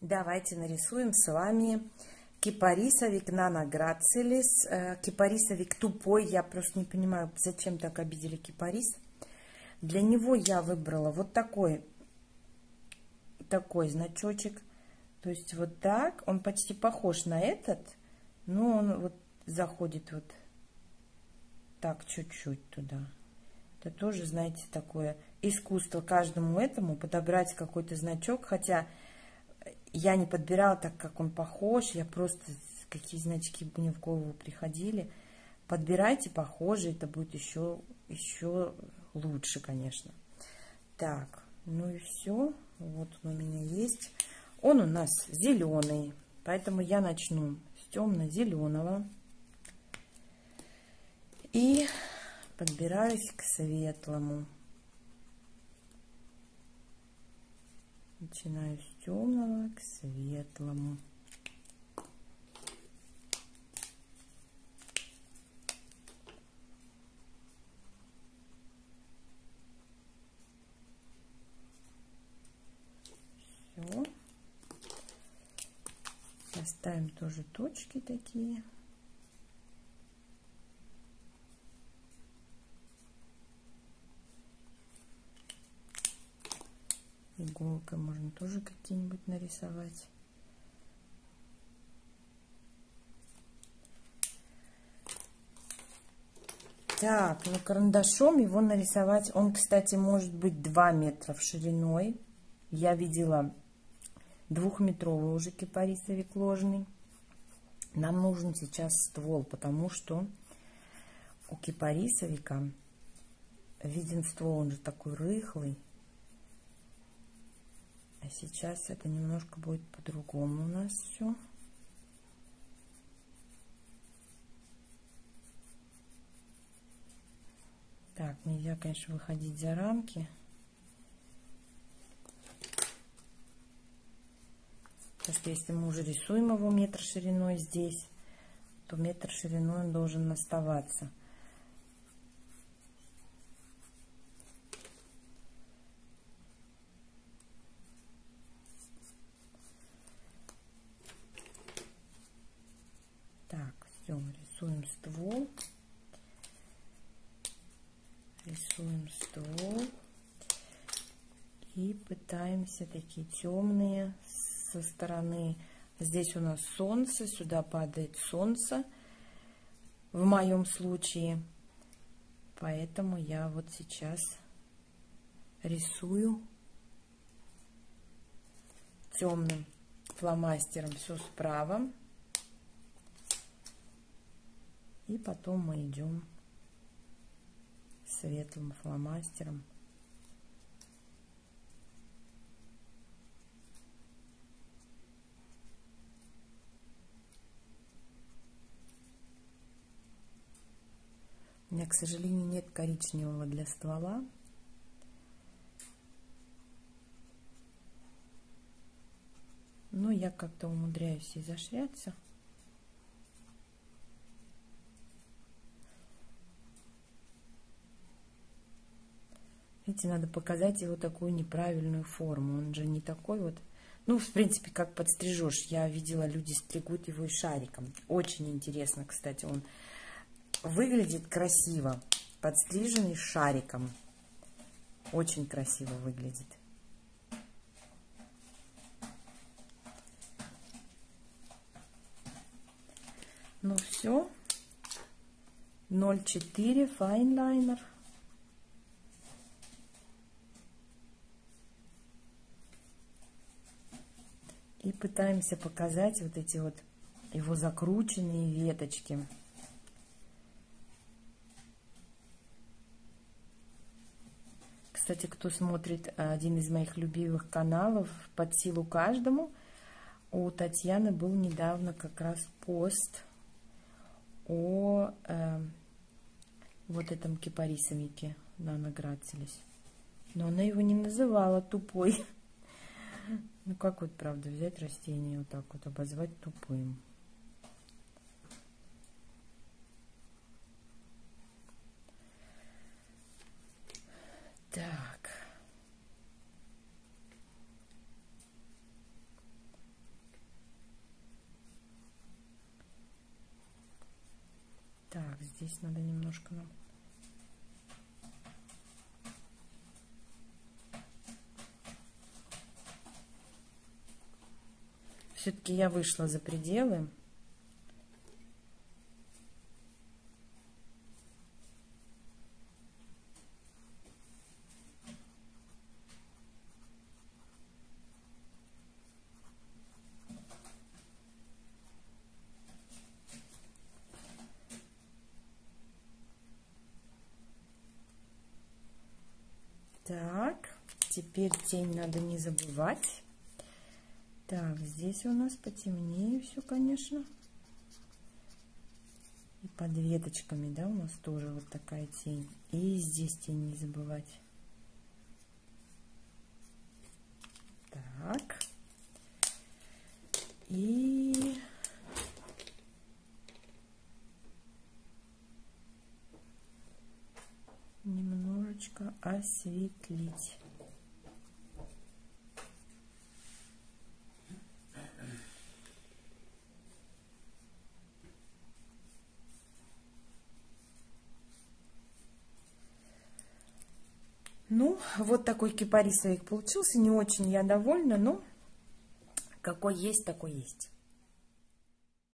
Давайте нарисуем с вами кипарисовик нанограцилис. Э, кипарисовик тупой, я просто не понимаю, зачем так обидели кипарис. Для него я выбрала вот такой, такой значочек. То есть вот так, он почти похож на этот, но он вот заходит вот так чуть-чуть туда. Это тоже, знаете, такое искусство каждому этому подобрать какой-то значок, хотя я не подбирала так, как он похож, я просто какие значки мне в голову приходили. Подбирайте похожие, это будет еще, еще лучше, конечно. Так, ну и все. Вот он у меня есть. Он у нас зеленый, поэтому я начну с темно-зеленого. И подбираюсь к светлому. Начинаю с темного к светлому. Все. Поставим тоже точки такие. Иголкой можно тоже какие-нибудь нарисовать. Так, ну карандашом его нарисовать, он, кстати, может быть 2 метра в шириной. Я видела двухметровый уже кипарисовик ложный. Нам нужен сейчас ствол, потому что у кипарисовика виден ствол, он же такой рыхлый. А сейчас это немножко будет по-другому у нас все. Так, нельзя, конечно, выходить за рамки. Потому что если мы уже рисуем его метр шириной здесь, то метр шириной он должен оставаться. Рисуем ствол. Рисуем ствол. И пытаемся такие темные со стороны. Здесь у нас солнце сюда падает солнце. В моем случае. Поэтому я вот сейчас рисую темным фломастером все справа И потом мы идем светлым фломастером. У меня, к сожалению, нет коричневого для ствола. Но я как-то умудряюсь изощряться. Видите, надо показать его такую неправильную форму. Он же не такой вот... Ну, в принципе, как подстрижешь. Я видела, люди стригут его и шариком. Очень интересно, кстати. Он выглядит красиво. Подстриженный шариком. Очень красиво выглядит. Ну все. 0,4 файнлайнер. Пытаемся показать вот эти вот его закрученные веточки. Кстати, кто смотрит один из моих любимых каналов «Под силу каждому», у Татьяны был недавно как раз пост о э, вот этом кипарисовике нанограцилис. Но она его не называла тупой. Ну как вот правда взять растение вот так вот, обозвать тупым? Так. Так, здесь надо немножко нам Все-таки я вышла за пределы. Так, теперь тень надо не забывать. Так, здесь у нас потемнее все, конечно. И под веточками, да, у нас тоже вот такая тень. И здесь тень не забывать. Так. И немножечко осветлить. Ну, вот такой кипарисовик получился. Не очень я довольна, но какой есть, такой есть.